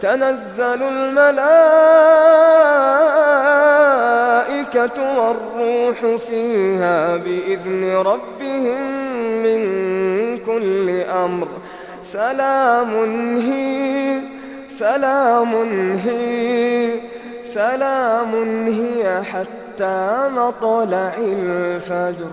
تنزل الملائكة والروح فيها بإذن ربهم من كل أمر. سلام هي سلام هي سلام هي حتى مطلع الفجر.